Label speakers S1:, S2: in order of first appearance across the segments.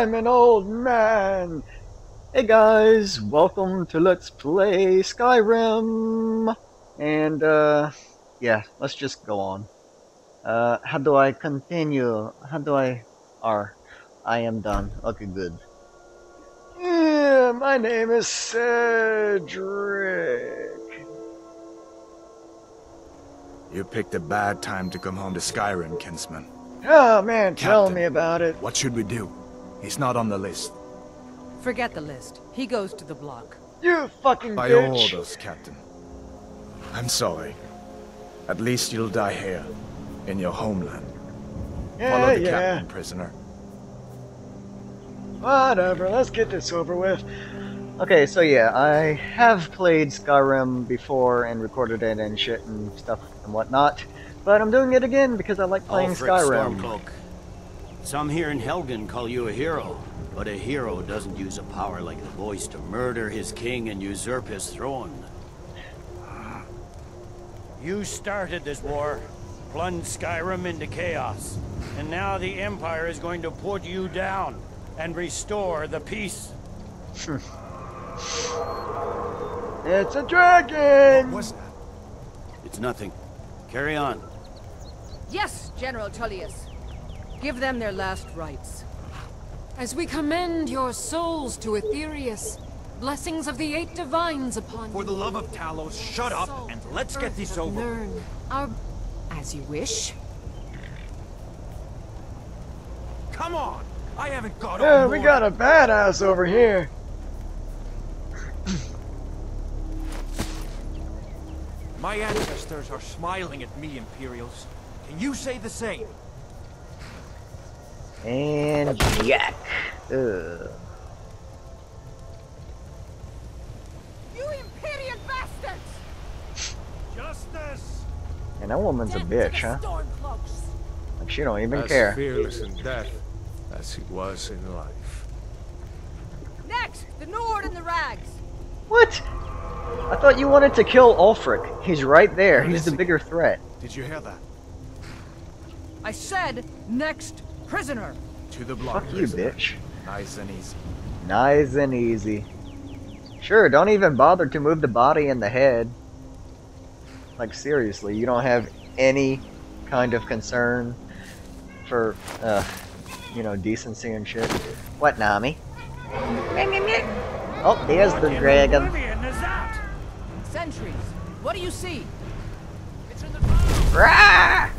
S1: I'm an old man. Hey guys, welcome to Let's Play Skyrim. And, uh, yeah, let's just go on. Uh, how do I continue? How do I... R. I am done. Okay, good. Yeah, my name is Cedric.
S2: You picked a bad time to come home to Skyrim, Kinsman.
S1: Oh man, tell me about it.
S2: What should we do? He's not on the list.
S3: Forget the list. He goes to the block.
S1: You fucking
S2: By your
S1: bitch.
S2: orders, Captain. I'm sorry. At least you'll die here, in your homeland.
S1: Yeah,
S2: Follow the
S1: yeah.
S2: captain, prisoner.
S1: Whatever, let's get this over with. Okay, so yeah, I have played Skyrim before and recorded it and shit and stuff and whatnot, but I'm doing it again because I like playing
S4: Ulfric
S1: Skyrim.
S4: Stormcloak. Some here in Helgen call you a hero, but a hero doesn't use a power like the voice to murder his king and usurp his throne. Ah. You started this war, plunged Skyrim into chaos, and now the Empire is going to put you down and restore the peace.
S1: It's a dragon!
S2: What's that?
S4: It's nothing. Carry on.
S3: Yes, General Tullius. Give them their last rites. As we commend your souls to Aetherius, blessings of the eight divines upon you.
S5: For the love of Talos, shut up
S3: Soul,
S5: and let's get this over.
S3: Learn our... As you wish.
S5: Come on! I haven't got
S1: Yeah, we
S5: morning.
S1: got a badass over here.
S5: My ancestors are smiling at me, Imperials. Can you say the same?
S1: And Jack. Ugh.
S3: You Imperial bastards!
S5: Justice!
S1: And that woman's a bitch, huh? Like she don't even
S6: as
S1: care.
S6: fearless in death as he was in life.
S3: Next, the Nord and the Rags.
S1: What? I thought you wanted to kill Ulfric. He's right there. He's the bigger threat.
S2: Did you hear that?
S3: I said, next prisoner.
S2: To the block,
S1: Fuck you, bitch.
S2: Nice and easy.
S1: Nice and easy. Sure, don't even bother to move the body and the head. Like, seriously, you don't have any kind of concern for, uh, you know, decency and shit. What, Nami? Oh, there's the dragon.
S3: Sentries, what do you see?
S5: It's in the
S1: Rah! Rah!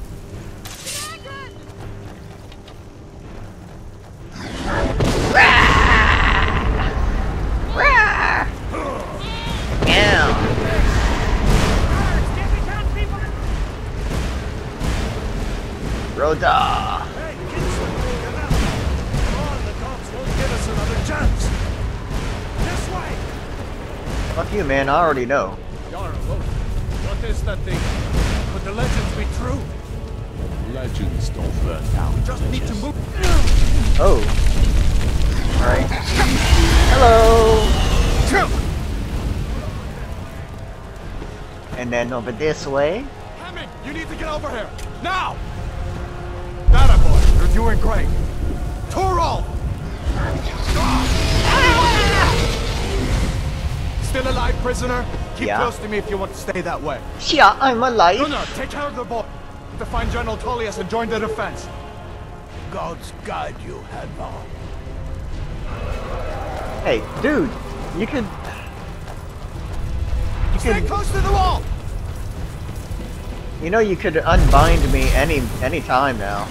S1: You, man. I already know.
S5: Yara, look. What is that thing? Could the legends be true?
S6: Legends don't burn down.
S5: Just need to move.
S1: Oh. Alright. Hello! And then over this way.
S5: Haming, you need to get over here! Now! That boy, you're doing great. Torolf! Prisoner? Keep
S1: Yeah.
S5: close to me if you want to stay that way.
S1: Yeah, I'm alive.
S5: Gunnar, take care of the boy. To find General Tullius and join the defense.
S4: Gods guide you, Hadvar.
S1: Hey, dude, you can... You
S5: Stay
S1: could.
S5: close to the wall!
S1: You know, you could unbind me any any time now.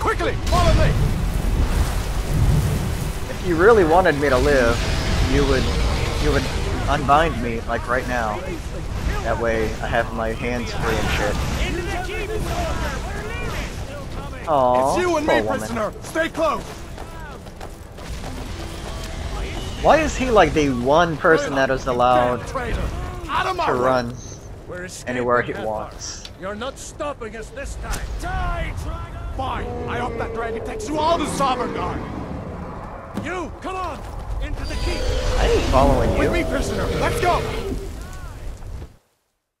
S5: Quickly, follow me!
S1: If you really wanted me to live, you would you would unbind me like right now. That way, I have my hands free and shit. Aww,
S5: it's you and me,
S1: woman.
S5: prisoner! Stay close!
S1: Why is he like the one person that is allowed
S5: Damn traitor! Out of my
S1: to run anywhere he wants?
S5: You're not stopping us this time. Die! Fine. I hope that dragon takes you all to Sovngarde. You, come on! Into the keep!
S1: I ain't following you.
S5: With me, prisoner! Let's go!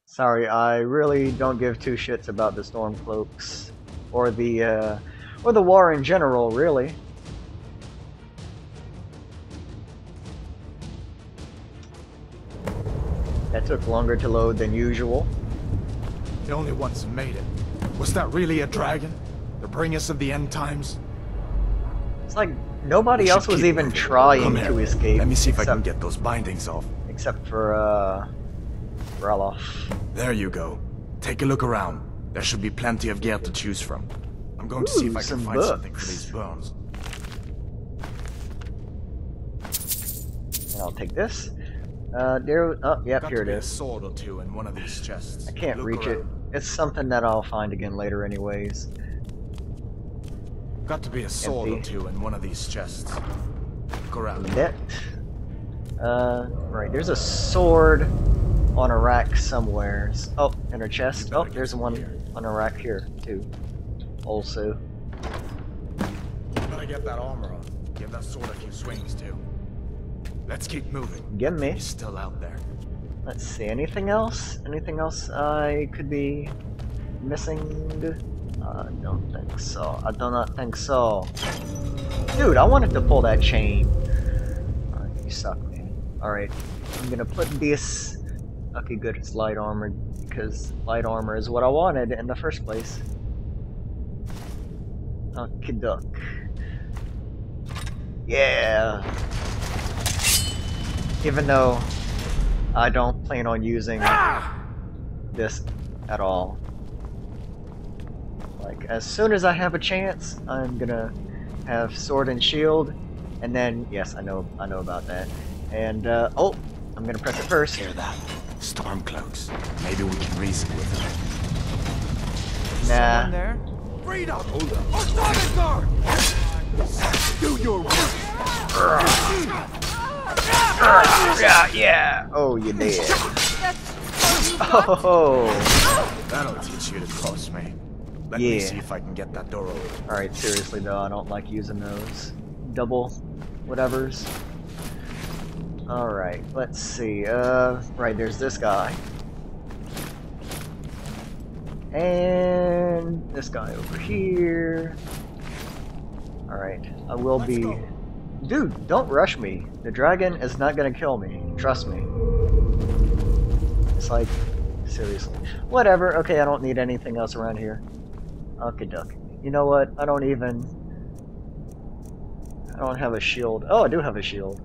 S1: Sorry, I really don't give two shits about the Stormcloaks or the uh, Or the war in general, really. That took longer to load than usual.
S2: The only ones who made it. Was that really a dragon? The bringers of the end times?
S1: It's like nobody else was even trying to
S2: here.
S1: escape.
S2: Let me see if I can get those bindings off.
S1: Except for, uh...
S2: There you go. Take a look around. There should be plenty of gear to choose from. I'm going to see if I can find something for these bones.
S1: And I'll take this. Uh, there... Oh, yep,
S2: Got
S1: here it
S2: is. a sword or two in one of these chests.
S1: I can't
S2: Look
S1: reach it. It's something that I'll find again later anyways.
S2: Got to be a sword
S1: Empty.
S2: or two in one of these chests. Look around.
S1: Net. Uh, right, there's a sword on a rack somewhere. Oh, in a chest. Oh, there's one
S2: gear.
S1: on a rack here, too. Also.
S2: Better get that armor on. Give that sword a few swings too. Let's keep moving.
S1: Get me.
S2: He's still out there.
S1: Let's see, anything else? Anything else I could be missing? I don't think so. I do not think so. Dude, I wanted to pull that chain. Alright, you suck, man. Alright, I'm gonna put this... Okay, good, it's light armor, because light armor is what I wanted in the first place. Okay, duck. Yeah. Even though I don't plan on using ah! this at all. Like, as soon as I have a chance, I'm gonna have sword and shield, and then, yes, I know, I know about that. And, uh, oh, I'm gonna press it first.
S2: Hear that? Stormcloaks. Maybe we can reason with them.
S1: Nah.
S5: there? Freedom! Hold up. Orthotic guard! Do your work!
S1: Yeah, yeah. Oh, you did. Oh.
S2: That'll teach you to trust me. Let me see if I can get that door open.
S1: Alright, seriously though, I don't like using those double whatevers. Alright, let's see. Uh, right, there's this guy. And this guy over here. Alright, I will
S2: Let's
S1: be.
S2: go.
S1: Dude, don't rush me. The dragon is not gonna kill me. Trust me. It's like, seriously. Whatever, okay, I don't need anything else around here. Okay, duck. You know what? I don't even. I don't have a shield. Oh, I do have a shield.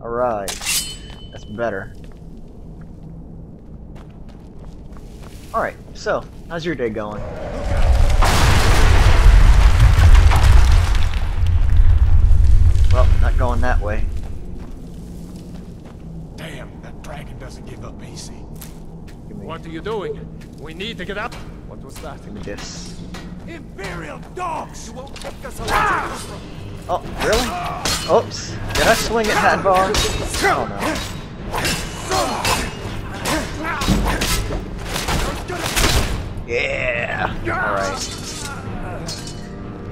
S1: Alright. That's better. Alright, so, how's your day going? Well, not going that way.
S2: Damn, that dragon doesn't give up easy.
S5: What are you doing? We need to get up. What was that?
S1: give me this.
S5: Imperial dogs! You won't take us alive! Ah!
S1: Oh, really? Oops. Did I swing at that bar? Oh no. Yeah. Alright.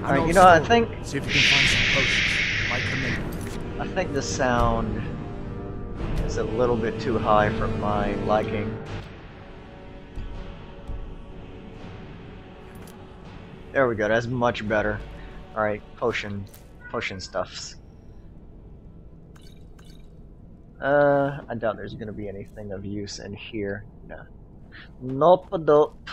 S1: Alright, you know, I think
S2: See if you can find some potions. Might come in.
S1: I think the sound is a little bit too high for my liking. There we go, that's much better. Alright, potion potion stuffs. Uh I doubt there's gonna be anything of use in here. No. Nope dope.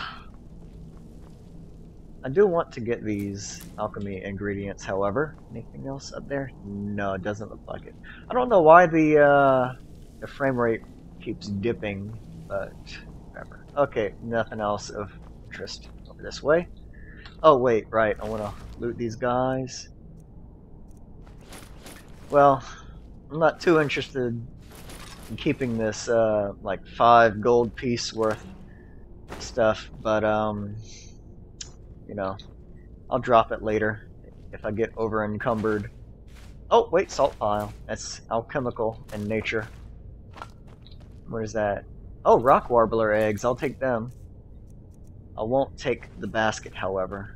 S1: I do want to get these alchemy ingredients, however. Anything else up there? No, it doesn't look like it. I don't know why the uh, the frame rate keeps dipping, but whatever. Okay, nothing else of interest over this way. Oh wait, right. I want to loot these guys. Well, I'm not too interested in keeping this uh, like five gold piece worth stuff, but um you know, I'll drop it later if I get over encumbered. Oh, wait, salt pile. That's alchemical in nature. What is that? Oh, rock warbler eggs. I'll take them. I won't take the basket, however.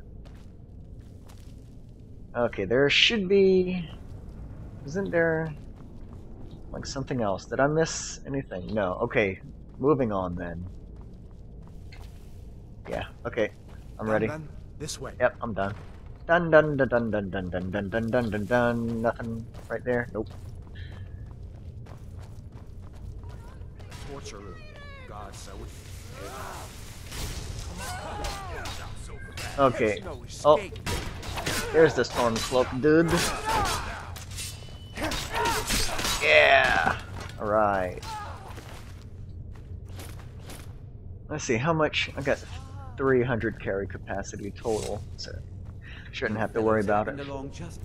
S1: Okay, there should be. Isn't there like something else? Did I miss anything? No. Okay, moving on then. Yeah. Okay, I'm ready.
S2: This way.
S1: Yep, I'm done. Dun dun dun dun dun dun dun dun dun dun dun dun. Nothing right there. Nope.
S2: Torture room. God, so.
S1: Okay. Oh, there's the storm slope, dude. Yeah. All right. Let's see how much. I got 300 carry capacity total, so shouldn't have to worry about it.
S7: Happened along just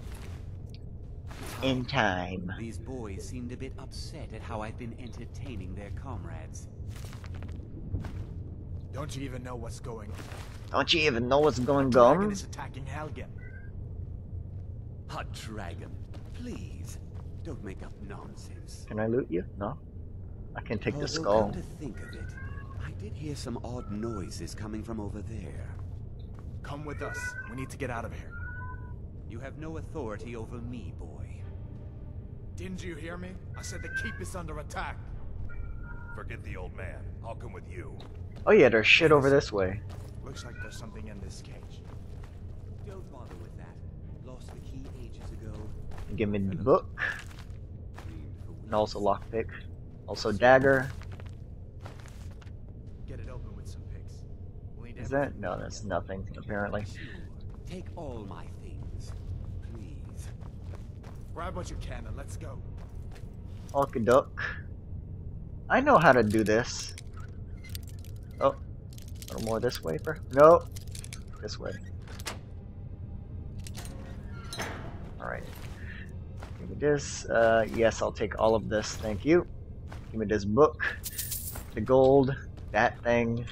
S1: In time.
S7: these boys seemed a bit upset at how I've been entertaining their comrades.
S2: Don't you even know what's going on?
S1: Don't you even know what's going
S2: Dragon
S1: on?
S2: is attacking Helgen.
S7: Hot dragon, please, don't make up nonsense.
S1: Can I loot you? No. I can take the
S7: Although,
S1: skull.
S7: Come to think of it, I did hear some odd noises coming from over there.
S2: Come with us. We need to get out of here.
S7: You have no authority over me, boy.
S2: Didn't you hear me? I said the keep is under attack.
S5: Forget the old man. I'll come with you.
S1: Oh yeah, there's shit over this way.
S2: Looks like there's something in this cage.
S7: Don't bother with that. Lost the key ages ago.
S1: Give me the book, and also lockpick, also dagger.
S2: Get it open with some picks.
S1: Is that? No, that's nothing apparently.
S7: Take all my things, please.
S2: Grab what you can and let's go.
S1: Okie duck. I know how to do this. Oh, a little more this way, bro. No, this way. Me this. Uh, yes, I'll take all of this. Thank you. Give me this book, the gold, that thing.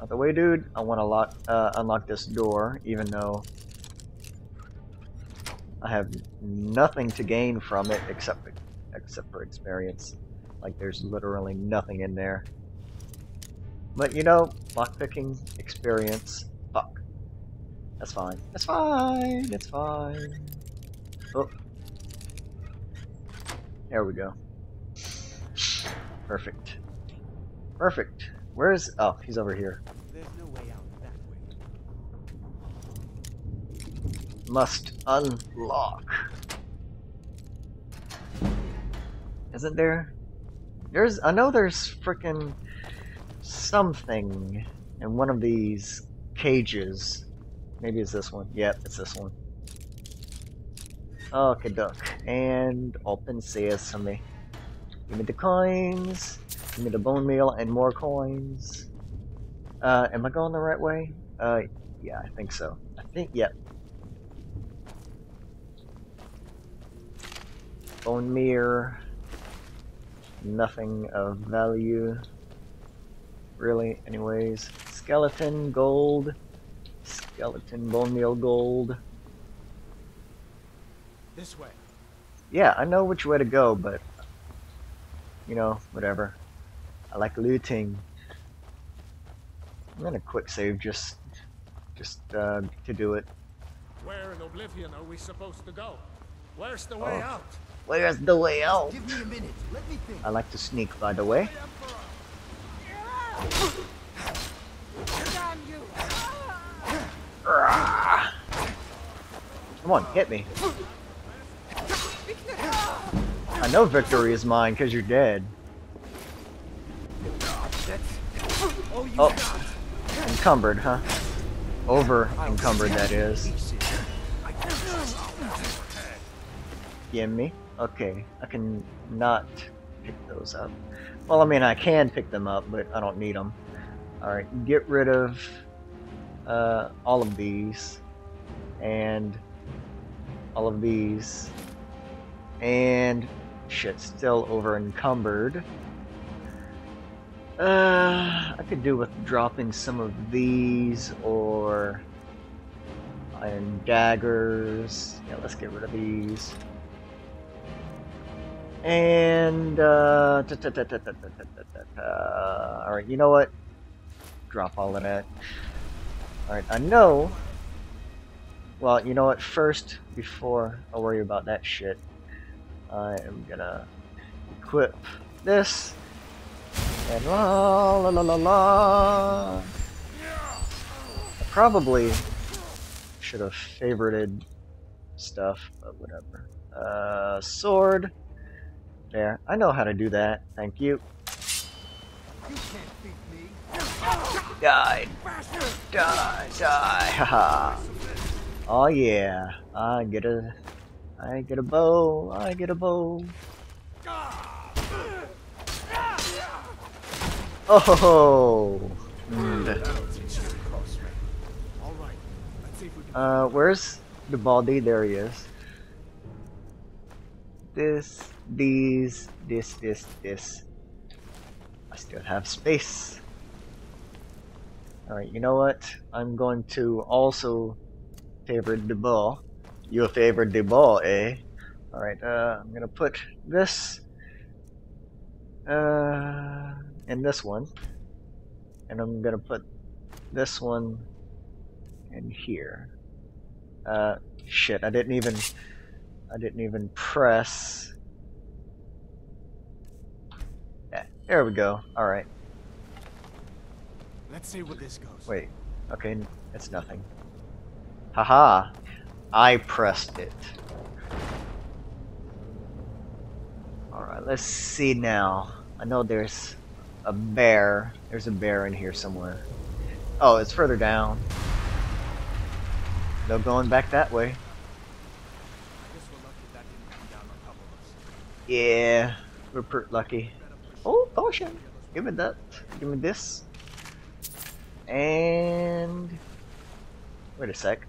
S1: Out the way, dude. I want to lock, uh, unlock this door, even though I have nothing to gain from it except except for experience. Like there's literally nothing in there. But you know, lockpicking experience. Fuck. That's fine. That's fine. It's fine. Oh. There we go. Perfect. Perfect. Where's oh, he's over here.
S7: There's no way out that way.
S1: Must unlock. Isn't there? There's I know there's frickin' something in one of these cages. Maybe it's this one. Yep, it's this one. Okay, duck. And open sesame. Give me the coins. Give me the bone meal and more coins. Uh, am I going the right way? Uh, yeah, I think so. I think, yep. Bone mirror. Nothing of value. Really, anyways. Skeleton, gold. Skeleton, bone meal, gold.
S2: This way.
S1: Yeah, I know which way to go, but you know, whatever. I like looting. I'm gonna quick save just just uh, to do it.
S5: Where in Oblivion are we supposed to go? Where's the way
S1: Oh.
S5: out?
S1: Where's the way out?
S8: Give me a minute. Let me think.
S1: I like to sneak, by the way. Come on, hit me. I know victory is mine because you're dead. Oh, encumbered, huh? Over encumbered, that is. Give me. Okay, I can not pick those up. Well, I mean, I can pick them up, but I don't need them. Alright, get rid of uh, all of these. And all of these. And Shit, still over encumbered. Uh, I could do with dropping some of these or iron daggers. Yeah, let's get rid of these. And uh, all right, you know what? Drop all of that. All right, I know. Well, you know what? First, before I worry about that shit, I am gonna equip this. And la la la la la. I probably should have favorited stuff, but whatever. Uh, sword. There. I know how to do that. Thank you. You Die. Die. Die. Haha. oh yeah. I get a. I get a bow. I get a bow. Oh. Uh, where's the baldy? There he is. This, these, this, this, this. I still have space. Alright, you know what? I'm going to also favor the ball. You a favored the ball, eh? Alright, uh, I'm gonna put this, uh, in this one. And I'm gonna put this one in here. Uh, shit, I didn't even, I didn't even press. Yeah, there we go. Alright,
S2: Let's see where this goes.
S1: wait. Okay, it's nothing. Haha, I pressed it. Alright, let's see now. I know there's a bear. There's a bear in here somewhere. Oh, it's further down. No going back that way. Yeah, we're pretty lucky. Oh, potion! Give me that. Give me this. And wait a sec.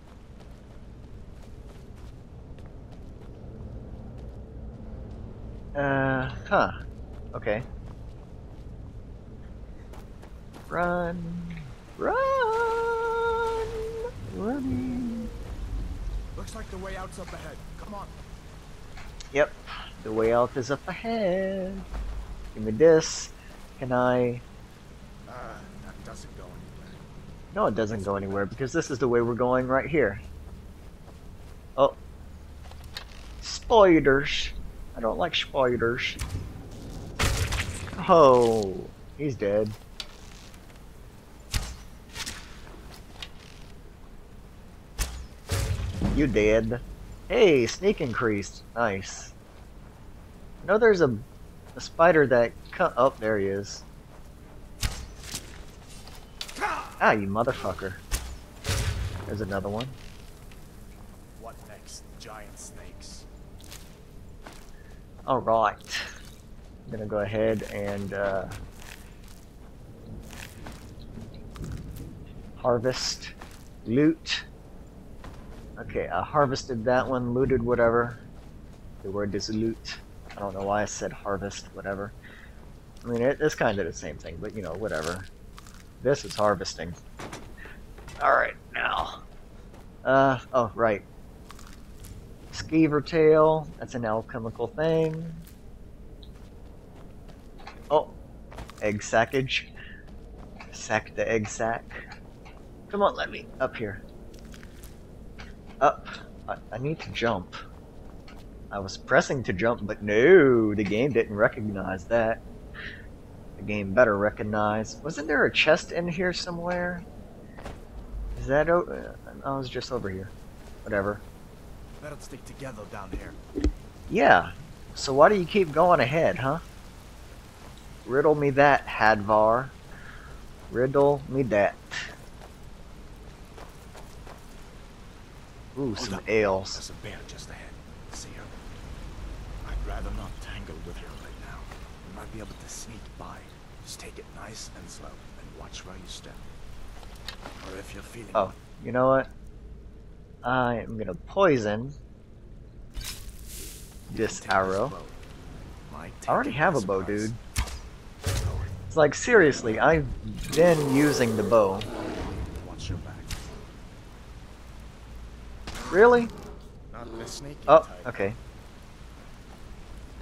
S1: Uh, huh. Okay. Run, run, running.
S2: Looks like the way out's up ahead. Come on.
S1: Yep, the way out is up ahead. Give me this. Can I?
S2: Uh, that doesn't go anywhere.
S1: No, it doesn't go anywhere because this is the way we're going right here. Oh. Spiders. I don't like spiders. Oh, he's dead. You dead. Hey, sneak increased. Nice. I know there's a, a spider that... cut oh, there he is. Ah, you motherfucker. There's another one.
S2: What next? Giant snakes.
S1: Alright. I'm gonna go ahead and uh, harvest, loot. Okay, I harvested that one, looted whatever. The word is loot. I don't know why I said harvest, whatever. I mean, it, it's kind of the same thing, but you know, whatever. This is harvesting. Alright, now. Uh, oh, right. Skeever tail, that's an alchemical thing. Oh, egg sackage. Sack the egg sack. Come on, let me up here. Up. I, I need to jump. I was pressing to jump, but no, the game didn't recognize that. The game better recognize. Wasn't there a chest in here somewhere? Is that uh, I was just over here. Whatever.
S2: Better stick together down here.
S1: Yeah. So why do you keep going ahead, huh? Riddle me that, Hadvar. Riddle me that. Ooh,
S2: Hold
S1: some
S2: up.
S1: ales.
S2: There's a bear just ahead. See her? I'd rather not tangle with her right now. We might be able to sneak by. Just take it nice and slow, and watch where you step. Or if you're feeling
S1: Oh, you know what? I am gonna poison this arrow. I already have a bow, dude. It's like, seriously, I've been using the bow. Really? Oh, okay.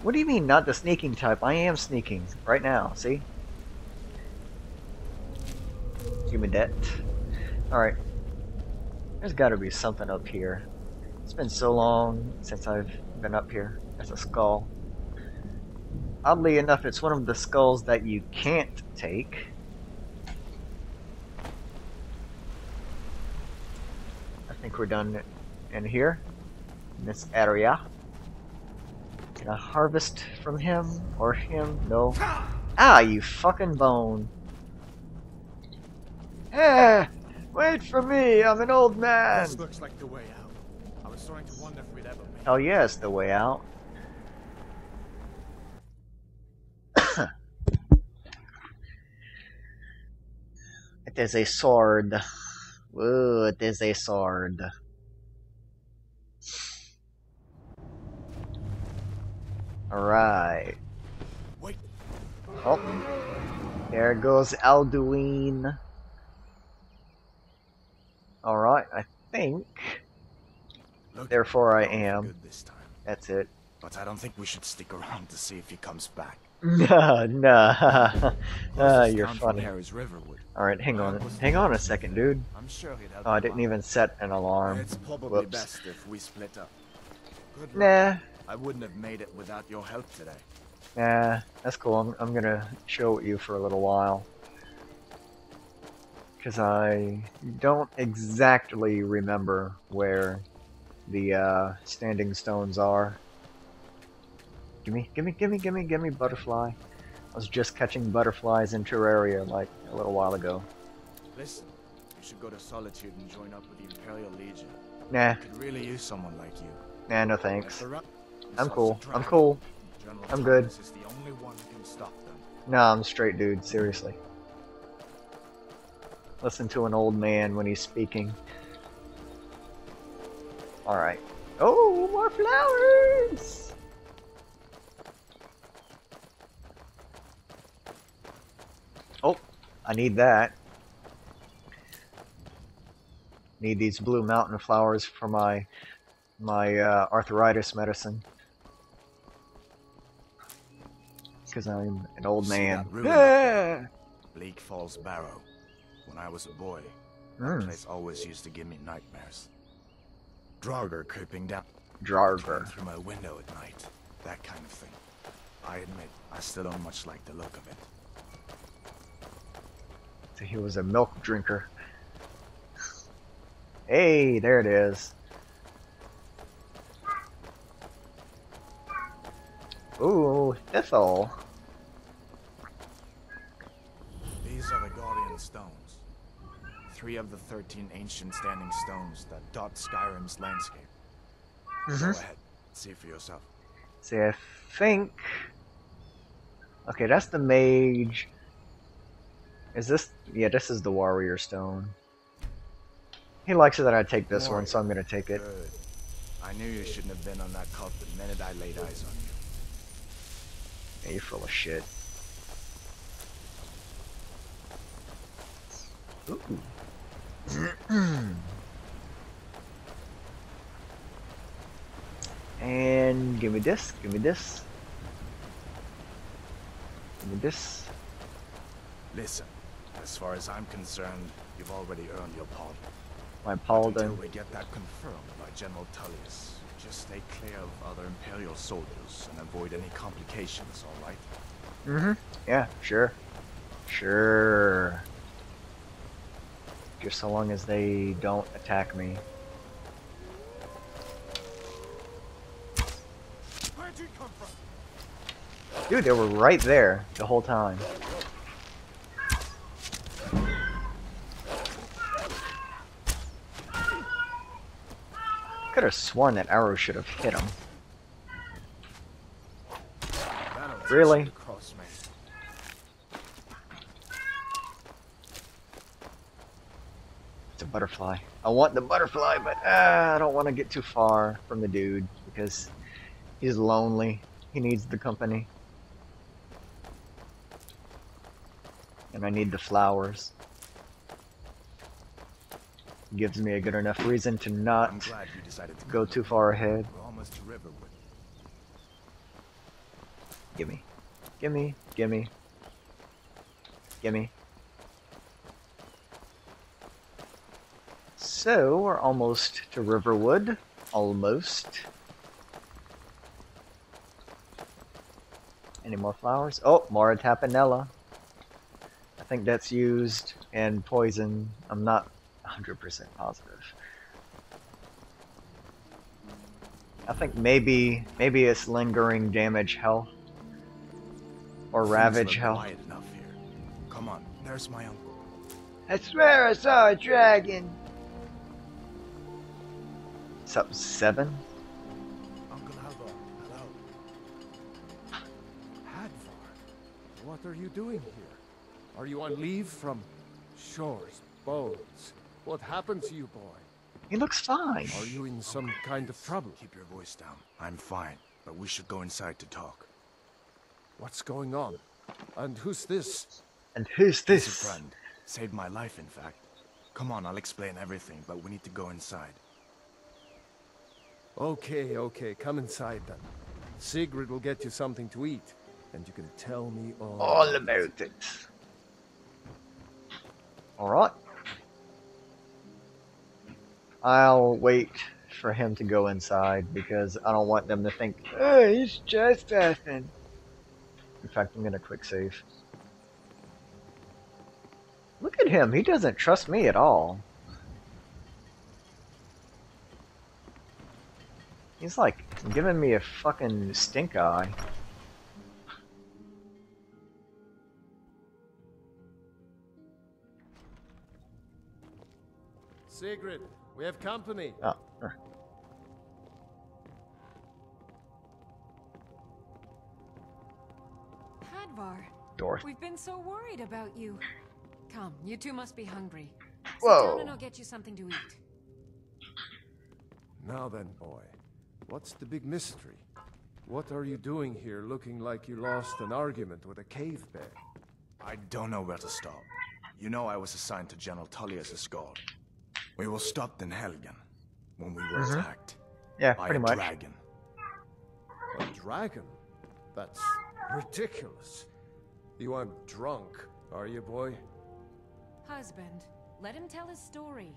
S1: What do you mean, not the sneaking type? I am sneaking right now, see? Me that. Alright. There's gotta be something up here. It's been so long since I've been up here. There's a skull. Oddly enough, it's one of the skulls that you can't take. I think we're done in here, in this area. Can I harvest from him or him? No. Ah, you fucking bone. Eh, wait for me, I'm an old man.
S2: This looks like the way out. I was starting to wonder if we'd ever make
S1: Hell yeah, it's the way out. it is a sword. Ooh, it is a sword. Alright.
S2: Wait.
S1: Oh. There goes Alduin. Alright, I think
S2: Look,
S1: Therefore I am.
S2: Good this time.
S1: that's it.
S2: But I don't think we should stick around to see if he comes back.
S1: No, no.
S2: Closest ah, you're
S1: funny.
S2: here is Riverwood.
S1: Alright, hang on. Hang on a second, dude.
S2: I'm sure
S1: Oh, I didn't even set an alarm.
S2: It's probably
S1: Whoops.
S2: best if we split up. Good luck.
S1: Nah,
S2: I wouldn't have made it without your help today.
S1: nah, that's cool. I'm, I'm gonna show you for a little while. Because I don't exactly remember where the uh, standing stones are. Gimme, gimme, gimme, gimme, gimme, butterfly. I was just catching butterflies in Terraria like a little while ago.
S2: Listen, you should go to Solitude and join up with the Imperial Legion.
S1: Nah,
S2: Could really use someone like you.
S1: nah, no thanks.
S2: If they're up-
S1: I'm cool. I'm cool. I'm good.
S2: Thomas is the only one who can stop them.
S1: Nah, I'm straight, dude. Seriously. Listen to an old man when he's speaking. Alright. Oh, more flowers! Oh, I need that. Need these blue mountain flowers for my my uh, arthritis medicine. Because I'm an old man.
S2: that ruin up there? Bleak Falls Barrow. When I was a boy, that
S1: Mm.
S2: place always used to give me nightmares. Draugr creeping down
S1: Draugr.
S2: through my window at night. That kind of thing. I admit, I still don't much like the look of it.
S1: So he was a milk drinker. Hey, there it is. Ooh, Ithel.
S2: These are the Guardian Stones. Three of the 13 ancient standing stones that dot Skyrim's landscape. Go
S1: Mhm.
S2: ahead, see for yourself.
S1: See, I think. Okay, that's the mage. Is this? Yeah, this is the warrior stone. He likes it that I take this one, so I'm gonna take it.
S2: Good. I knew you shouldn't have been on that cult the minute I laid eyes on you.
S1: Yeah, you're full of shit. Ooh. and give me this, give me this. Give me this.
S2: Listen, as far as I'm concerned, you've already earned your pardon.
S1: My
S2: pardon?
S1: Until
S2: we get that confirmed by General Tullius, just stay clear of other Imperial soldiers and avoid any complications, alright?
S1: Mm-hmm. Yeah, sure. Sure. Just so long as they don't attack me. Dude, they were right there the whole time. Could have sworn that arrow should have hit him. Really?
S2: teach you to cross me.
S1: It's a butterfly. I want the butterfly, but uh, I don't want to get too far from the dude because he's lonely. He needs the company. And I need the flowers. Gives me a good enough reason to
S2: I'm
S1: not
S2: glad you decided to
S1: go too far ahead.
S2: We're almost to Riverwood.
S1: Gimme. Gimme. Gimme. Gimme. So, we're almost to Riverwood. Almost. Any more flowers? Oh, more Tapanella. I think that's used in poison. I'm not 100% positive. I think maybe maybe it's lingering damage health or
S2: Things
S1: ravage health.
S2: quiet enough here. Come on, there's my uncle.
S1: I swear I saw a dragon. Sub seven?
S2: Uncle Alvor, hello.
S6: Hadvar, what are you doing here? Are you on leave from shores, bones? What happened to you, boy?
S1: He looks fine.
S6: Are you in some kind of trouble?
S2: Keep your voice down. I'm fine, but we should go inside to talk.
S6: What's going on? And who's this?
S1: And who's
S2: He's a
S1: this?
S2: friend. Saved my life, in fact. Come on, I'll explain everything, but we need to go inside.
S6: Okay, okay, come inside then. Sigrid will get you something to eat, and you can tell me all.
S1: All about it. Alright. I'll wait for him to go inside because I don't want them to think, oh, he's just trespassing. In fact, I'm gonna quick save. Look at him, he doesn't trust me at all. He's like giving me a fucking stink eye.
S6: Sigrid, we have company.
S1: Oh.
S3: Hadvar,
S1: Dorth.
S3: we've been so worried about you. Come, you two must be hungry. Sit
S1: Whoa.
S3: down and I'll get you something to eat.
S6: Now then, boy, what's the big mystery? What are you doing here looking like you lost an argument with a cave bear?
S2: I don't know where to stop. You know I was assigned to General Tullius' a guard. We were stopped in Helgen when we were
S1: Mhm.
S2: attacked
S1: Yeah,
S2: by
S1: pretty
S2: a
S1: much.
S2: dragon.
S6: A dragon? That's ridiculous. You aren't drunk, are you, boy?
S3: Husband, let him tell his story.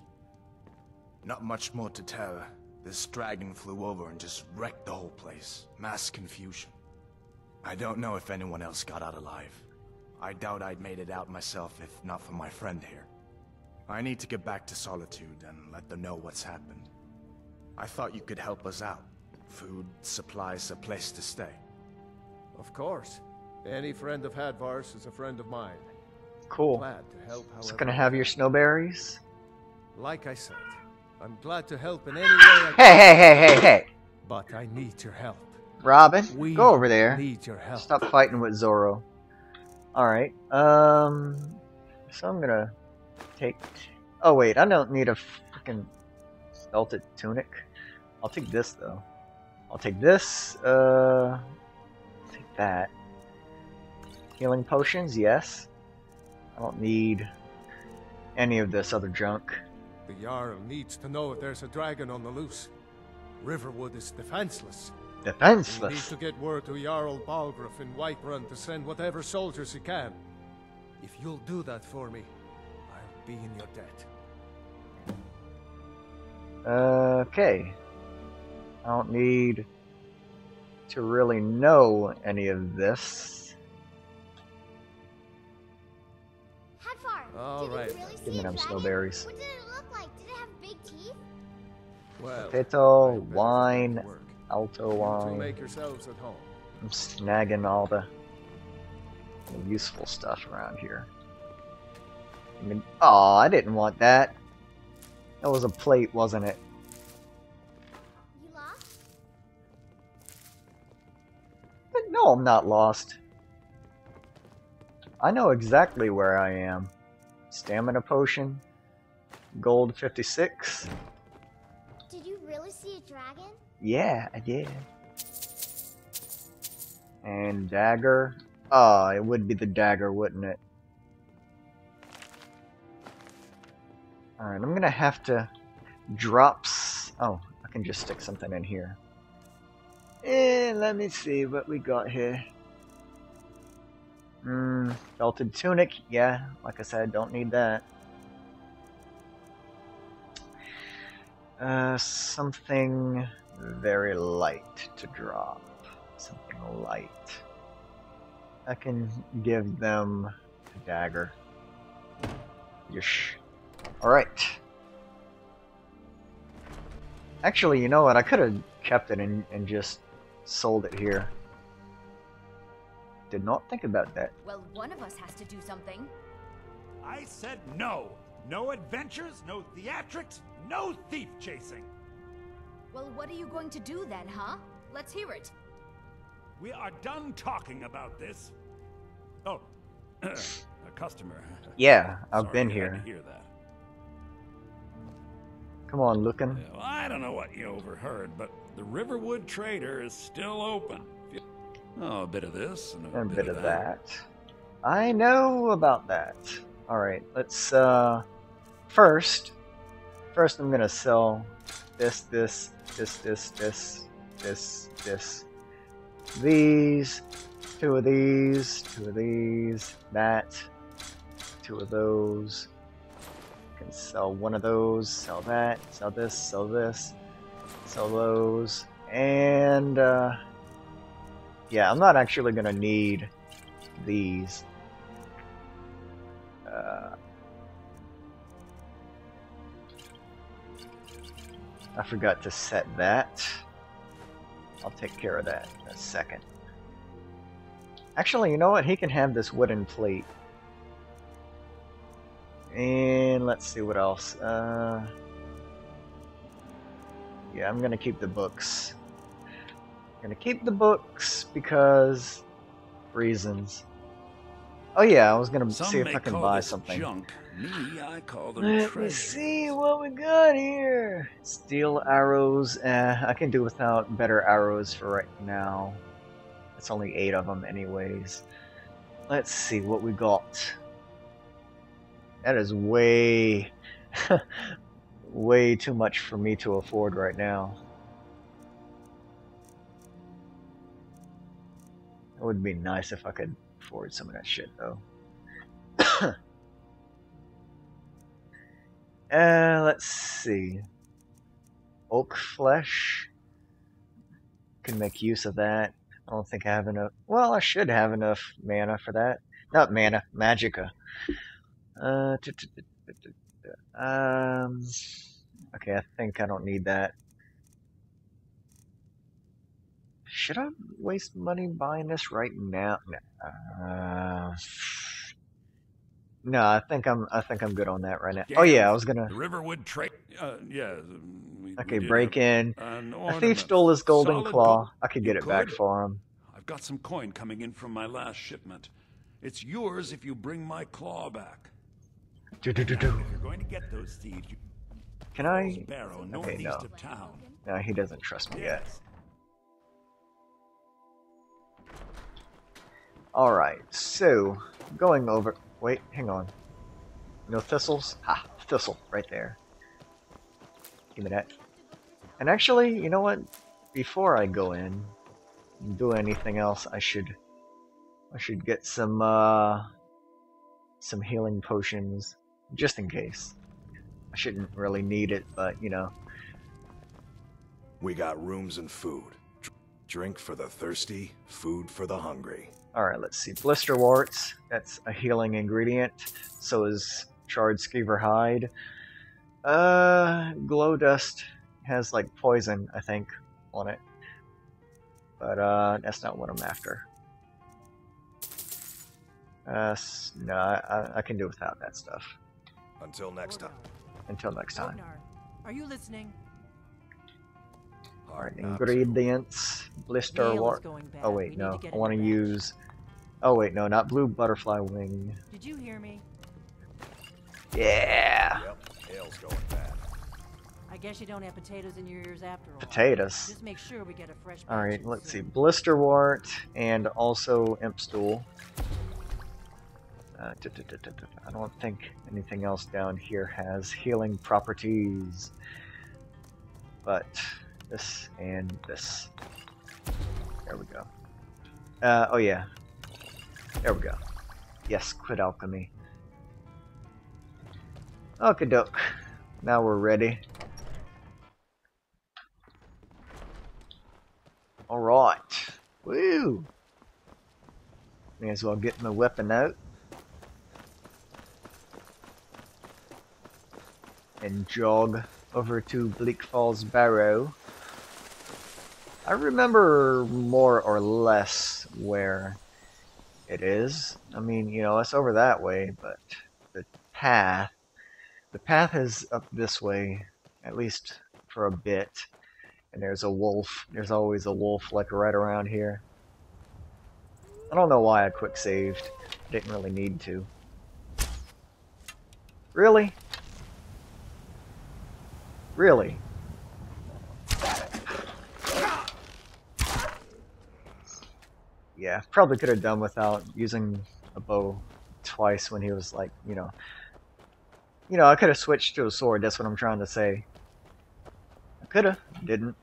S2: Not much more to tell. This dragon flew over and just wrecked the whole place. Mass confusion. I don't know if anyone else got out alive. I doubt I'd made it out myself if not for my friend here. I need to get back to Solitude and let them know what's happened. I thought you could help us out. Food, supplies, a place to stay.
S6: Of course. Any friend of Hadvar's is a friend of mine.
S1: Cool.
S6: Glad to help however.
S1: So gonna have your snowberries?
S6: Like I said, I'm glad to help in any way I
S1: Hey, hey, hey, hey, hey!
S6: But I need your help.
S1: Robin,
S6: We
S1: go over there.
S6: need your help.
S1: Stop fighting with Zoro. Alright, um... So I'm gonna take... Oh wait, I don't need a freaking belted tunic. I'll take this though. I'll take this, uh... Take that. Healing potions, yes. I don't need any of this other junk.
S6: The Jarl needs to know if there's a dragon on the loose. Riverwood is defenseless. We need
S1: Defenseless.
S6: to get word to Jarl Balgruuf in Whiterun to send whatever soldiers he can. If you'll do that for me, I'll be in your debt.
S1: Okay. I don't need to really know any of this.
S8: Hadvar,
S6: All
S8: did
S6: right,
S8: you really
S1: Give me
S8: a
S1: them
S8: dragon?
S1: snowberries.
S6: Well,
S1: Potato,
S6: I better get
S1: wine, alto wine.
S6: make yourselves at home.
S1: I'm snagging all the, the useful stuff around here. I mean, oh, I didn't want that. That was a plate, wasn't it?
S8: You lost?
S1: But no, I'm not lost. I know exactly where I am. Stamina potion, gold 56.
S8: Really see a dragon?
S1: Yeah, I did. And dagger. Oh, it would be the dagger, wouldn't it? Alright, I'm gonna have to drop s- Oh, I can just stick something in here. Eh, let me see what we got here. Hmm, belted tunic. Yeah, like I said, don't need that. Uh, something very light to drop. Something light. I can give them a dagger. Yesh. Alright. Actually, you know what? I could have kept it and, and just sold it here. Did not think about that.
S9: Well, one of us has to do something.
S5: I said no. No adventures, no theatrics, no thief chasing.
S9: Well, what are you going to do then, huh? Let's hear it.
S5: We are done talking about this. Oh, a customer.
S1: Yeah, I've
S5: Sorry,
S1: been here.
S5: to hear that.
S1: Come on, looking.
S5: Yeah, well, I don't know what you overheard, but the Riverwood Trader is still open. Oh, a bit of this and a,
S1: And a bit of that. I know about that. Alright, let's, uh. First, first I'm gonna sell this, this, this, this, this, this, this, these, two of these, two of these, that, two of those. Can sell one of those, sell that, sell this, sell this, sell those, and, uh. Yeah, I'm not actually gonna need these. Uh, I forgot to set that. I'll take care of that in a second. Actually, you know what? He can have this wooden plate. And let's see what else. Uh, yeah, I'm gonna keep the books. I'm Gonna keep the books because reasons. Oh yeah, I was gonna
S5: Some
S1: see if I can buy something.
S5: Junk. Me, I call them
S1: Let me
S5: treasures.
S1: see what we got here. Steel arrows. Eh, I can do without better arrows for right now. It's only eight of them, anyways. Let's see what we got. That is way, way too much for me to afford right now. It would be nice if I could afford some of that shit, though. Uh, let's see. Oak flesh. Can make use of that. I don't think I have enough. Well, I should have enough mana for that. Not mana, magicka. Uh, um. Okay, I think I don't need that. Should I waste money buying this right now? No. Uh, no, I think I'm. I think I'm good on that right now. Oh yeah, I was gonna.
S5: The Riverwood Trade. Uh, yeah. We, we
S1: Okay,
S5: did
S1: break
S5: have
S1: in. A thief stole his golden claw.
S5: gold.
S1: I could get
S5: You
S1: it back for him.
S5: I've got some coin coming in from my last shipment. It's yours if you bring my claw back.
S1: Do, do, do,
S5: If
S1: do.
S5: you're going to get those thieves, you
S1: Can I?
S5: Barrow,
S1: Okay, no.
S5: of town.
S1: No, he doesn't trust me yet. Alright, so, going over. Wait, hang on. No thistles? Ha, thistle, right there. Give me that. And actually, you know what? Before I go in and do anything else, I should. I should get some, uh. Some healing potions, just in case. I shouldn't really need it, but, you know.
S10: We got rooms and food. Dr- Drink for the thirsty, food for the hungry.
S1: Alright, let's see. Blisterworts, that's a healing ingredient. So is charred skeever hide. Uh, glow dust has like poison, I think, on it. But uh, that's not what I'm after. Uh, no, I, I- I can do without that stuff.
S10: Until next time.
S1: Until next time.
S11: Are you listening?
S1: Alright,
S10: Hard not to.
S1: ingredients, blister
S11: Mail
S1: wart. Oh wait,
S11: need
S1: no, I want to use. Oh wait, no, not blue butterfly wing.
S11: Did you hear me?
S1: Yeah,
S10: Yep, ale's going bad.
S11: I guess you don't have potatoes in your ears after all.
S1: potatoes.
S11: Just make sure we get a fresh
S1: All right, let's see.
S11: soon.
S1: Blisterwort and also imp stool. Uh. I don't think anything else down here has healing properties, but this and this. There we go. Uh, oh yeah. There we go. Yes, quit alchemy. Okay, doke. Now we're ready. Alright. Woo! May as well get my weapon out. And jog over to Bleak Falls Barrow. I remember more or less where it is. I mean, you know, it's over that way, but the path, the path is up this way, at least for a bit. And there's a wolf. There's always a wolf like right around here. I don't know why I quick saved. Didn't really need to. Really? Really? Yeah, probably could have done without using a bow twice when he was like, you know... You know, I could have switched to a sword, that's what I'm trying to say. I could have, didn't.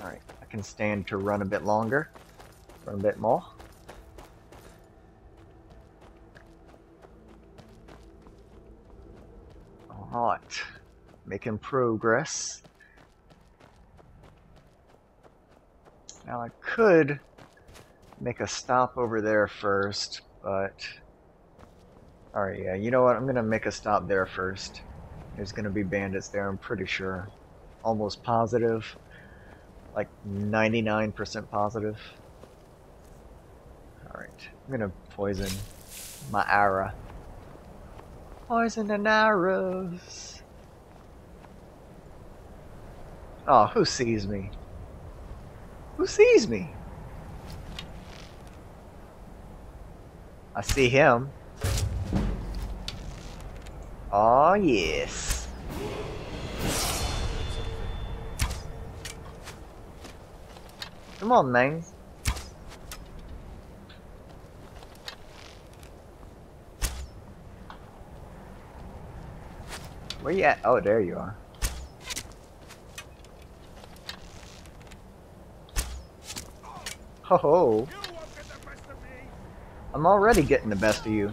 S1: Alright, I can stand to run a bit longer. Run a bit more. Alright, making progress. Now I could make a stop over there first, but... Alright, yeah, you know what? I'm gonna make a stop there first. There's gonna be bandits there, I'm pretty sure. Almost positive. Like 99% positive. Alright, I'm gonna poison my Ara. Poison and arrows. Oh, who sees me? Who sees me? I see him. Oh, yes. Come on, man. Where you at? Oh, there you are. Ho ho. I'm already getting the best of you.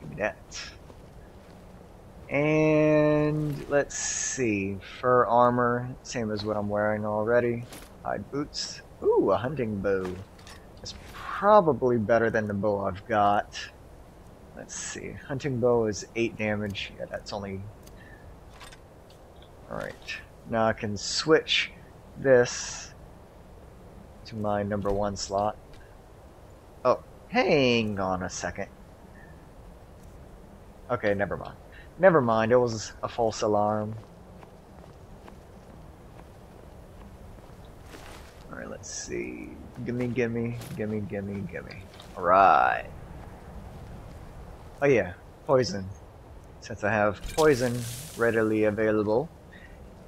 S1: Give me that. And let's see. Fur armor, same as what I'm wearing already. Hide boots. Ooh, a hunting bow. It's probably better than the bow I've got. Let's see. Hunting bow is 8 damage. Yeah, that's only... Alright. Now I can switch this to my number one slot. Oh, hang on a second. Okay, never mind. Never mind, it was a false alarm. Alright, let's see. Gimme, gimme, gimme, gimme, gimme. Alright. Oh yeah, poison. Since I have poison readily available,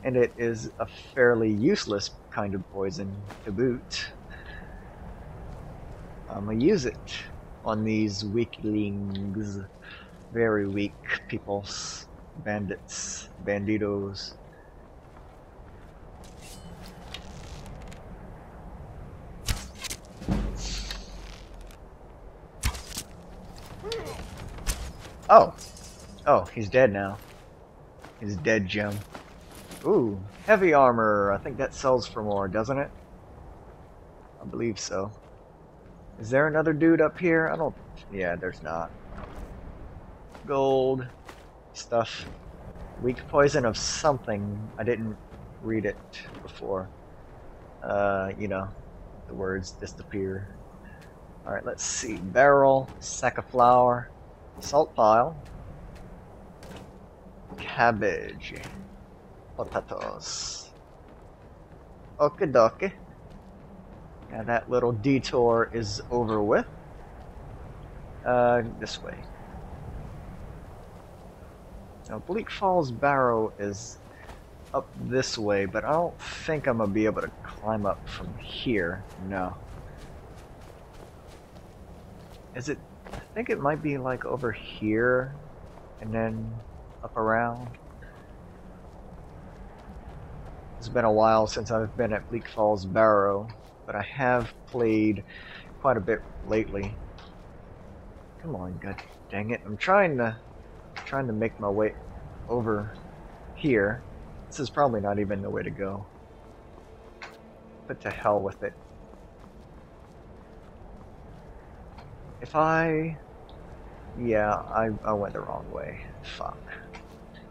S1: and it is a fairly useless kind of poison to boot, I'm gonna use it on these weaklings. Very weak peoples. Bandits. Banditos. Oh. Oh, he's dead now. He's dead, Jim. Ooh, heavy armor. I think that sells for more, doesn't it? I believe so. Is there another dude up here? I don't... Yeah, there's not. Gold. Stuff. Weak poison of something. I didn't read it before. Uh, you know, the words disappear. Alright, let's see. Barrel, sack of flour, salt pile, cabbage, potatoes. Okie dokie. Yeah, that little detour is over with. Uh, this way. Now, Bleak Falls Barrow is up this way, but I don't think I'm gonna be able to climb up from here. No. Is it? I think it might be like over here, and then up around. It's been a while since I've been at Bleak Falls Barrow, but I have played quite a bit lately. Come on, god dang it. I'm trying to trying to make my way over here. This is probably not even the way to go. But to hell with it. If I Yeah, I, I went the wrong way. Fuck.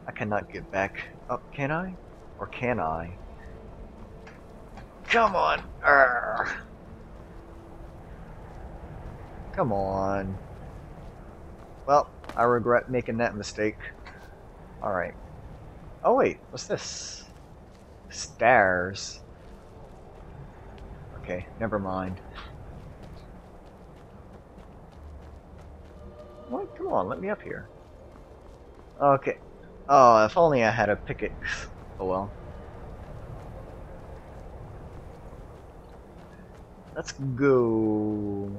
S1: I cannot get back up, can I? Or can I? Come on! Come on. Well, I regret making that mistake. Alright. Oh wait, what's this? Stairs. Okay, never mind. What? Come on, let me up here. Okay. Oh, if only I had a pickaxe. Oh well. Let's go...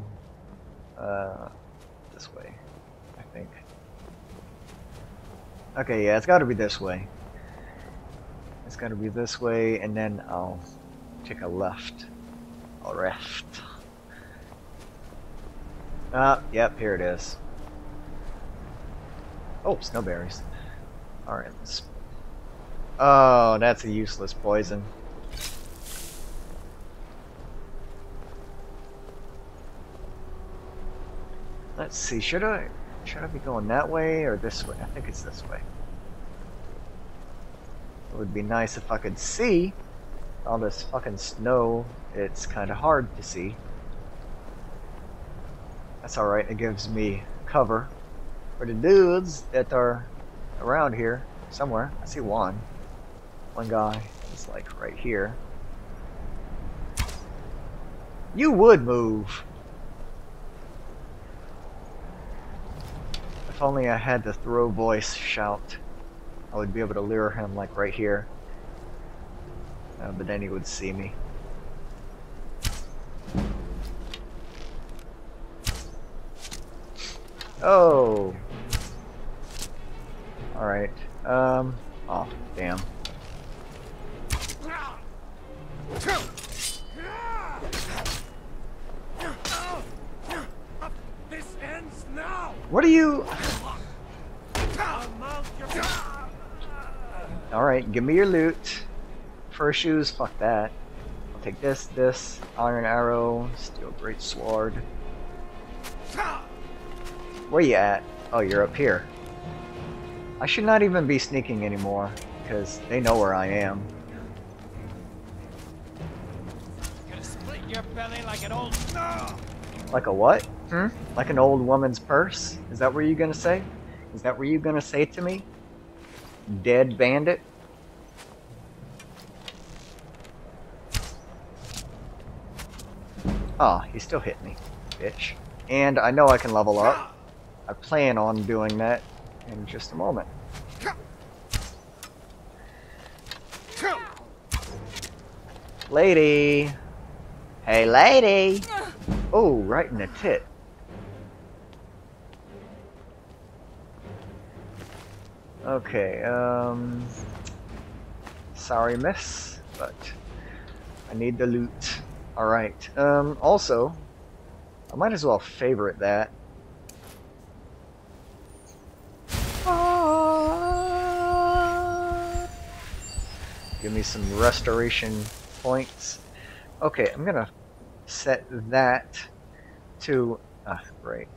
S1: Uh, this way, I think. Okay, yeah, it's gotta be this way. It's gotta be this way, and then I'll take a left. A left. Ah, yep, here it is. Oh, snowberries. Alright, let's... Oh, that's a useless poison. Let's see, should I should I be going that way or this way? I think it's this way. It would be nice if I could see all this fucking snow. It's kind of hard to see. That's alright, it gives me cover for the dudes that are around here somewhere. I see one. One guy is like right here. You would move. If only I had the throw voice shout, I would be able to lure him like right here. Uh, but then he would see me. Oh! Alright. Um. Oh, damn. What are you... Alright, give me your loot. Fur shoes, fuck that. I'll take this, this, iron arrow, steel great sword. Where you at? Oh, you're up here. I should not even be sneaking anymore, because they know where I am.
S4: Gonna split your belly like an old.
S1: Like a what? Hmm? Like an old woman's purse? Is that what you're gonna say? Is that what you're gonna say to me? Dead bandit? Oh, he still hit me, bitch. And I know I can level up. I plan on doing that in just a moment. Lady! Hey, lady! Oh, right in the tit. Okay, um... Sorry, miss, but I need the loot. Alright, um, also, I might as well favorite that. Give me some restoration points. Okay, I'm gonna set that to, ah, great.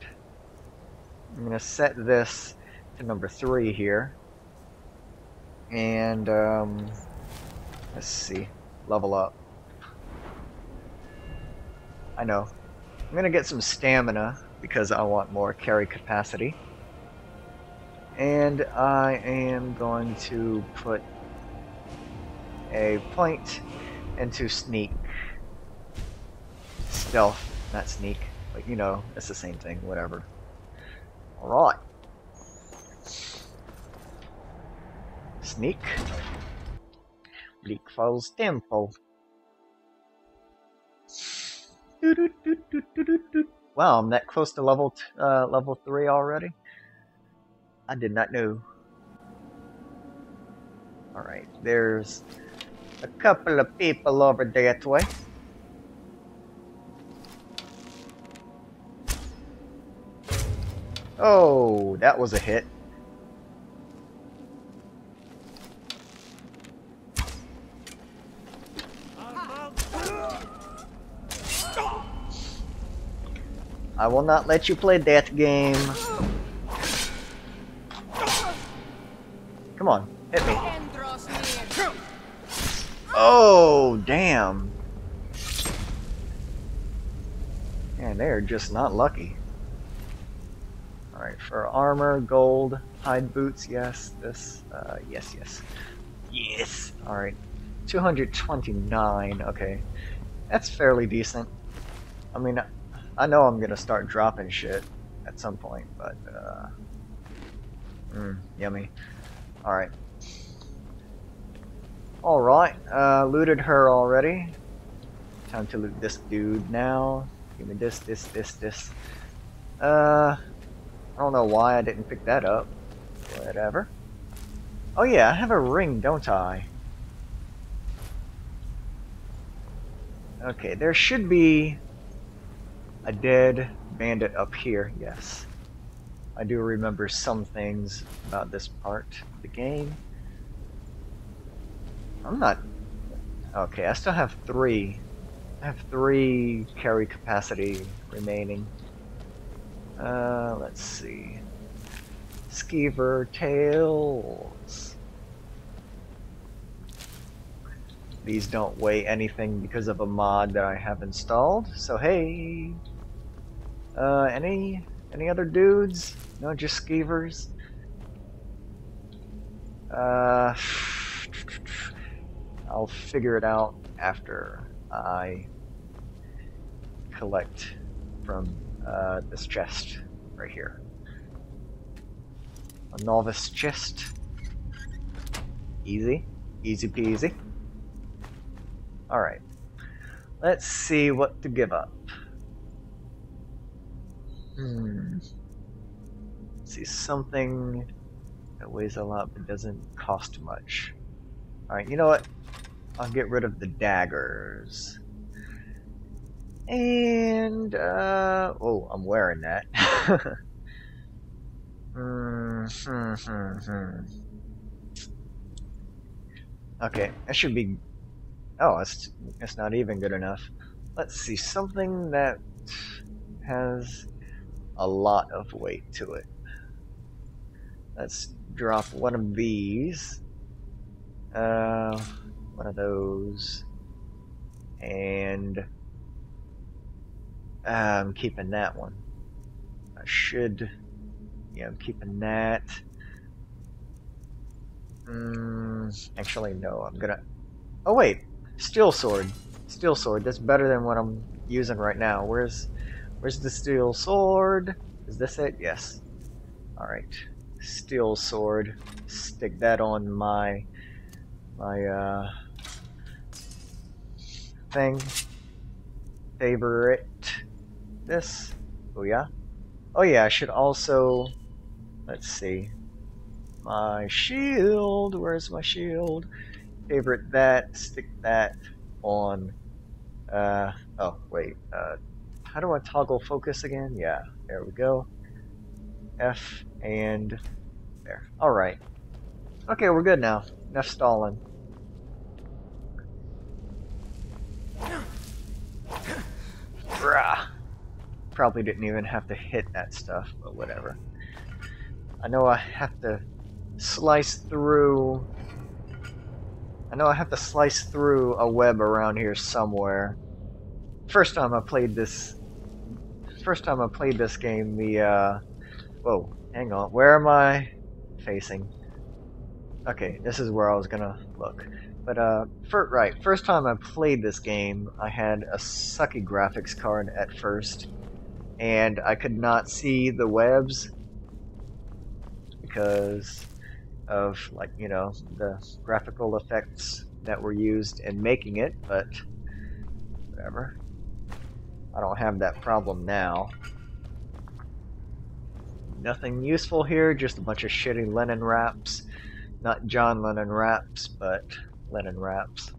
S1: I'm gonna set this to number three here. And, um, let's see, level up. I know. I'm gonna get some stamina because I want more carry capacity. And I am going to put a point into sneak. Stealth, not sneak. But you know, it's the same thing, whatever. Alright. Sneak. Bleak Falls Temple. Wow, I'm that close to level uh, level three already. I did not know. All right, there's a couple of people over that way. Oh, that was a hit. I will not let you play that game. Come on, hit me. Oh, damn. And they're just not lucky. Alright, for armor, gold, hide boots, yes, this, uh, yes, yes. Yes! Alright, 229, okay. That's fairly decent. I mean, I know I'm gonna start dropping shit at some point, but, uh... Mmm, yummy. Alright. Alright, uh, looted her already. Time to loot this dude now. Give me this, this, this, this. Uh, I don't know why I didn't pick that up. Whatever. Oh yeah, I have a ring, don't I? Okay, there should be a dead bandit up here, yes. I do remember some things about this part of the game. I'm not... Okay, I still have three. I have three carry capacity remaining. Uh, let's see. Skeever tails. These don't weigh anything because of a mod that I have installed. So hey, uh, any any other dudes? No, just skeevers. Uh, I'll figure it out after I collect from uh, this chest right here. A novice chest. Easy. Easy peasy. Alright. Let's see what to give up. Hmm. See, something that weighs a lot but doesn't cost much. Alright, you know what? I'll get rid of the daggers. And, uh, oh, I'm wearing that. Hmm, hmm, hmm, okay, that should be, oh, it's, it's not even good enough. Let's see, something that has a lot of weight to it. Let's drop one of these. Uh, one of those. And I'm keeping that one. I should, yeah, I'm keeping that. Mm, actually, no, I'm gonna, oh wait, steel sword. Steel sword, that's better than what I'm using right now. Where's, where's the steel sword? Is this it? Yes. Alright. Steel sword. Stick that on my, my, uh, thing. Favorite this. Oh yeah? Oh yeah, I should also... Let's see. My shield. Where's my shield? Favorite that. Stick that on... Uh, oh, wait. Uh, how do I toggle focus again? Yeah, there we go. F and there. Alright. Okay, we're good now. Enough stalling. Brah probably didn't even have to hit that stuff, but whatever. I know I have to slice through... I know I have to slice through a web around here somewhere. First time I played this... First time I played this game, the, uh... Whoa, hang on. Where am I facing? Okay, this is where I was gonna look. But, uh, for, right, first time I played this game, I had a sucky graphics card at first and I could not see the webs because of like you know the graphical effects that were used in making it but whatever I don't have that problem now nothing useful here just a bunch of shitty linen wraps not John Lennon wraps but linen wraps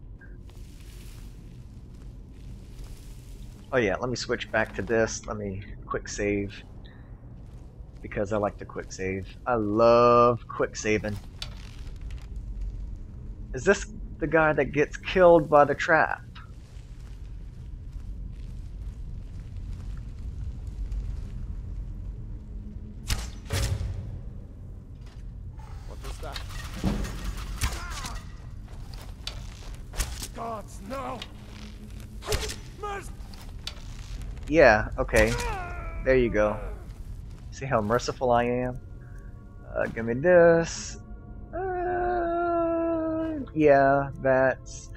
S1: Oh yeah, let me switch back to this. Let me quick save. Because I like to quick save. I love quick saving. Is this the guy that gets killed by the trap?
S5: What was that? gods, no! Mercy!
S1: Yeah, okay. There you go. See how merciful I am? Uh, give me this. Uh, yeah, that's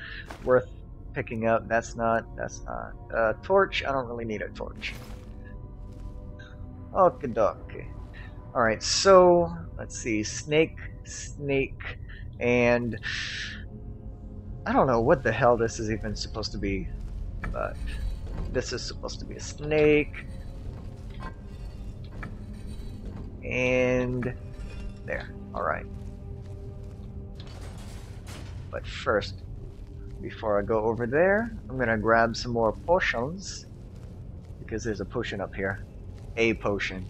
S1: worth picking up. That's not. That's not. Uh, torch. I don't really need a torch. Okay, dokie. Alright, so let's see. Snake, snake, and I don't know what the hell this is even supposed to be, but this is supposed to be a snake. And there. Alright. But first, before I go over there, I'm gonna grab some more potions. Because there's a potion up here. A potion.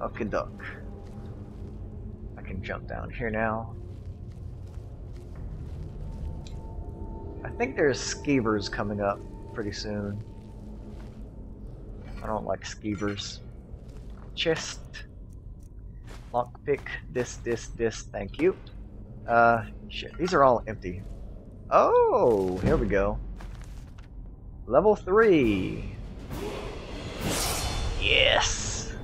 S1: Okay, duck. I can jump down here now. I think there's skeevers coming up pretty soon. I don't like skeevers. Chest. Lockpick. This, this, this. Thank you. Uh, shit. These are all empty. Oh, here we go. Level 3. Yes!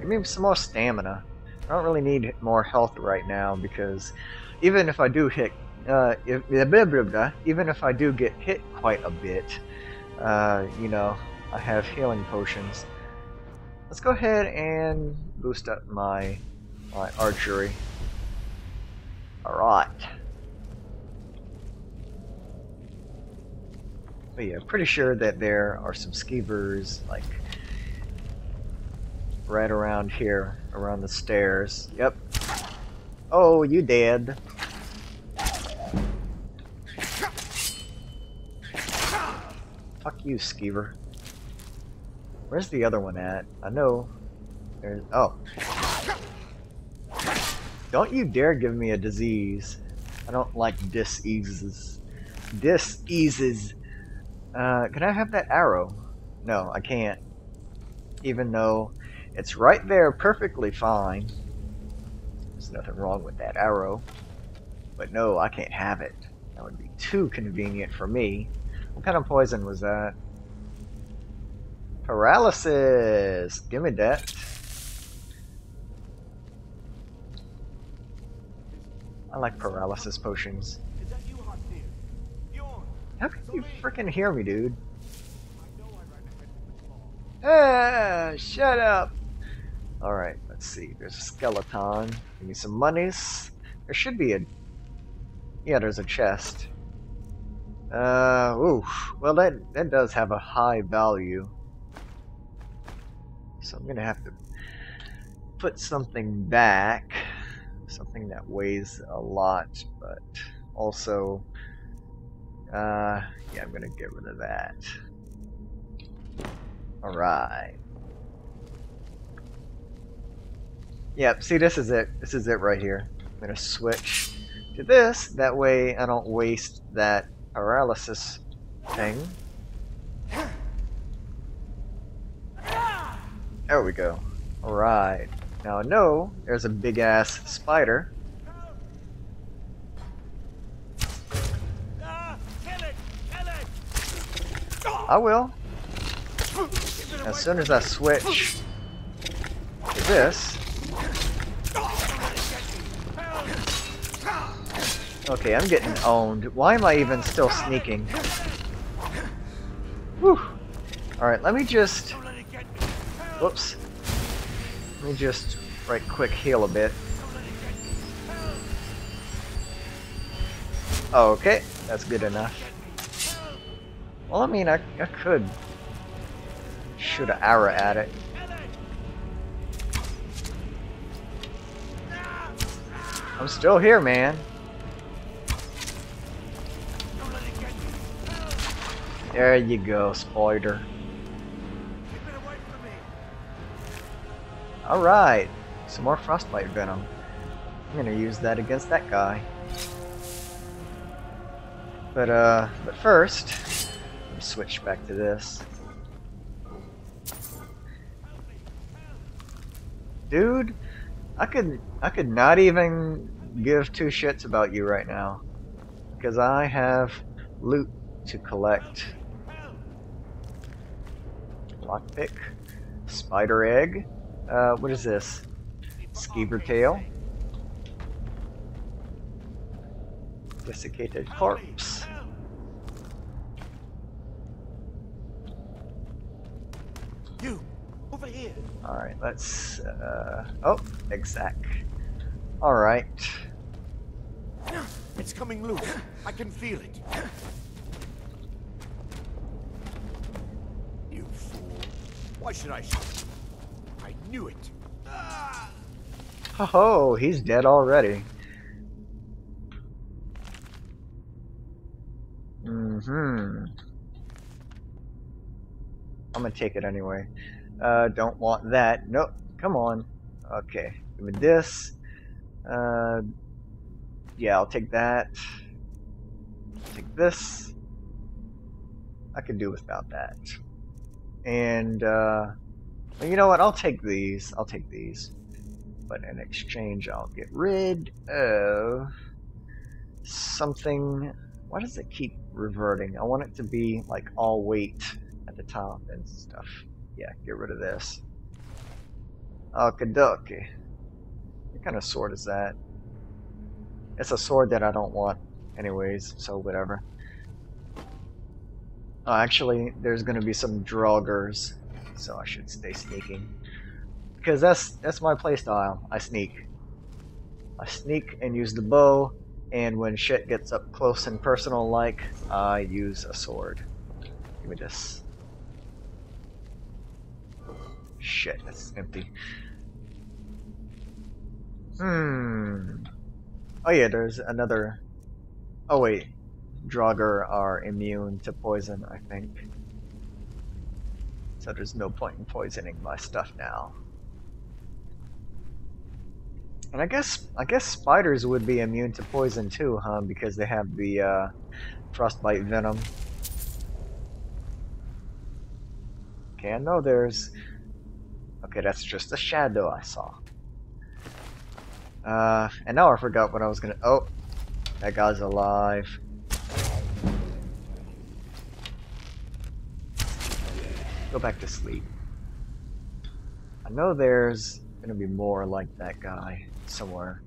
S1: Give me some more stamina. I don't really need more health right now because even if I do hit, uh, if, even if I do get hit quite a bit, uh, you know, I have healing potions. Let's go ahead and boost up my, my archery. Alright. But yeah, pretty sure that there are some skeevers, like, right around here, around the stairs. Yep. Oh, you dead. Fuck you, Skeever. Where's the other one at? I know. There's. Oh. Don't you dare give me a disease. I don't like diseases. Diseases. Uh, can I have that arrow? No, I can't. Even though it's right there perfectly fine. There's nothing wrong with that arrow. But no, I can't have it. That would be too convenient for me. What kind of poison was that? Paralysis! Give me that. I like paralysis potions. How can you freaking hear me, dude? Ah, shut up! Alright, let's see. There's a skeleton. Give me some monies. There should be a... Yeah, there's a chest. Uh, oof. Well, that, that does have a high value. So I'm gonna have to put something back. Something that weighs a lot, but also... Uh, yeah, I'm gonna get rid of that. Alright. Yep, see this is it. This is it right here. I'm gonna switch to this, that way I don't waste that paralysis thing. There we go. Alright. Now I know there's a big ass spider. I will. As soon as I switch to this. Okay, I'm getting owned. Why am I even still sneaking? Whew. Alright, let me just... Whoops. Let me just right quick heal a bit. Okay, that's good enough. Well, I mean, I, I could shoot an arrow at it. I'm still here, man. There you go, spider. Alright, some more frostbite venom. I'm gonna use that against that guy. But, uh, but first, let me switch back to this. Dude, I could, I could not even give two shits about you right now. because I have loot to collect. Lockpick, spider egg. Uh, what is this? Skeever tail. Desiccated corpse.
S2: You, over here.
S1: Alright, let's, uh, oh, exact. Alright.
S2: It's coming loose. I can feel it. You fool. Why should I shoot? I knew it.
S1: Oh, he's dead already. Mm-hmm. I'm gonna take it anyway. Uh, don't want that. Nope. Come on. Okay. Give me this. Uh, yeah, I'll take that. Take this. I could do without that. And, uh, you know what? I'll take these. I'll take these. But in exchange, I'll get rid of something. Why does it keep reverting? I want it to be like all weight at the top and stuff. Yeah, get rid of this. Okie dokie. What kind of sword is that? It's a sword that I don't want anyways, so whatever. Oh, actually, there's gonna be some Draugrs, so I should stay sneaking. Because that's that's my playstyle. I sneak. I sneak and use the bow, and when shit gets up close and personal like, I use a sword. Give me this. Shit, that's empty. Hmm. Oh yeah, there's another. Oh wait, Draugr are immune to poison, I think. So there's no point in poisoning my stuff now. And I guess I guess spiders would be immune to poison too, huh? Because they have the uh, frostbite venom. Okay, I know there's. Okay, that's just a shadow I saw. Uh, and now I forgot what I was gonna. Oh, that guy's alive. Go back to sleep. I know there's gonna be more like that guy somewhere.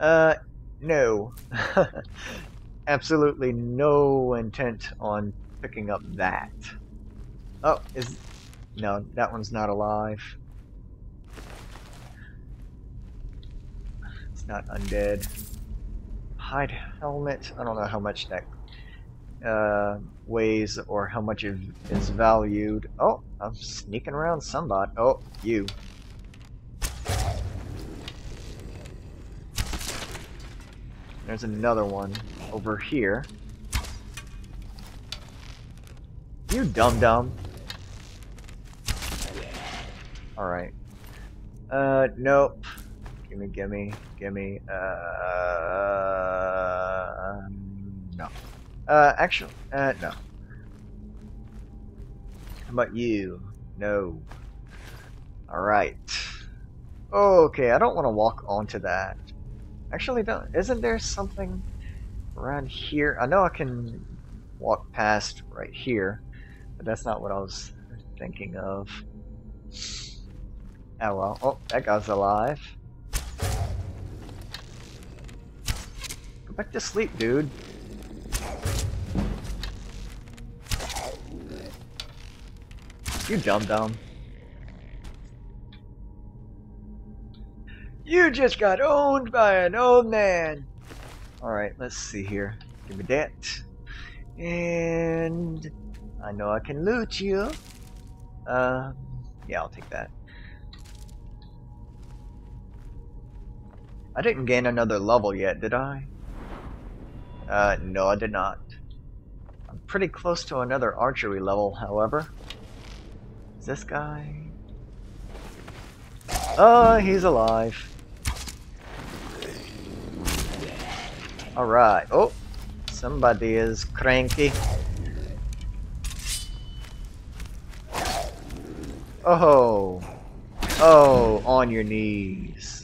S1: Uh, no. Absolutely no intent on picking up that. Oh, is... No, that one's not alive. It's not undead. Hide helmet. I don't know how much that uh, weighs or how much it is valued. Oh, I'm sneaking around somebody. Oh, you. There's another one over here. You dumb dumb. Alright. Uh, nope. Gimme, gimme, gimme. Uh. Uh, actually, uh, no. How about you? No. Alright. Okay, I don't want to walk onto that. Actually, don't. Isn't there something around here? I know I can walk past right here, but that's not what I was thinking of. Oh well. Oh, that guy's alive. Go back to sleep, dude. You dumb dumb. You just got owned by an old man. Alright, let's see here. Give me that. And I know I can loot you. Uh, yeah, I'll take that. I didn't gain another level yet, did I? Uh, no, I did not. I'm pretty close to another archery level, however. Is this guy? Oh, he's alive. Alright. Oh, somebody is cranky. Oh. Oh, on your knees.